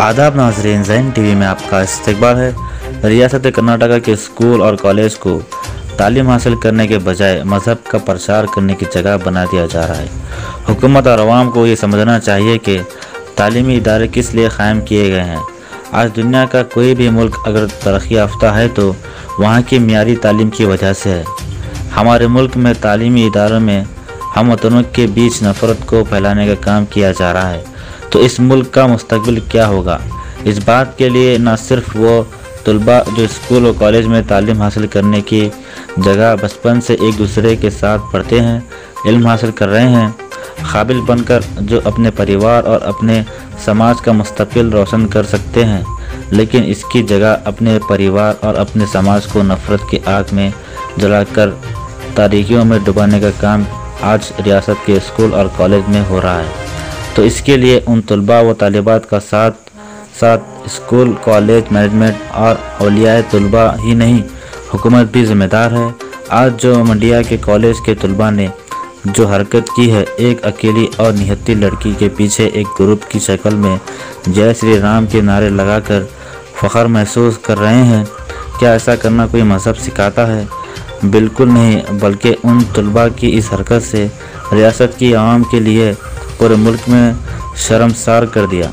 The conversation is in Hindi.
आदाब नाजरीन, जैन टीवी में आपका इस्तबाल है। रियासत कर्नाटका के स्कूल और कॉलेज को तालीम हासिल करने के बजाय मज़हब का प्रचार करने की जगह बना दिया जा रहा है। हुकूमत और आवाम को ये समझना चाहिए कि तालीमी इदारे किस लिए क़ायम किए गए हैं। आज दुनिया का कोई भी मुल्क अगर तरक्की याफ्ता है तो वहाँ की मीरी तालीम की वजह से है। हमारे मुल्क में तालीमी इदारों में हम वतनों के बीच नफ़रत को फैलाने का काम किया जा रहा है। तो इस मुल्क का मुस्तबिल क्या होगा? इस बात के लिए न सिर्फ़ वो तलबा जो स्कूल और कॉलेज में तालीम हासिल करने की जगह बचपन से एक दूसरे के साथ पढ़ते हैं, इल्म हासिल कर रहे हैं, काबिल बनकर जो अपने परिवार और अपने समाज का मुस्तबिल रोशन कर सकते हैं, लेकिन इसकी जगह अपने परिवार और अपने समाज को नफ़रत की आग में जलाकर तारीखियों में डुबाने का काम आज रियासत के स्कूल और कॉलेज में हो रहा है। तो इसके लिए उन तलबा व तालिबात का साथ साथ स्कूल, कॉलेज, मैनेजमेंट और अलिया तलबा ही नहीं, हुकूमत भी ज़िम्मेदार है। आज जो मंडिया के कॉलेज के तलबा ने जो हरकत की है, एक अकेली और निहत्ती लड़की के पीछे एक ग्रुप की शक्ल में जय श्री राम के नारे लगाकर फ़ख्र महसूस कर रहे हैं, क्या ऐसा करना कोई मज़हब सिखाता है? बिल्कुल नहीं, बल्कि उन तलबा की इस हरकत से रियासत की आवाम के लिए पूरे मुल्क में शर्मसार कर दिया।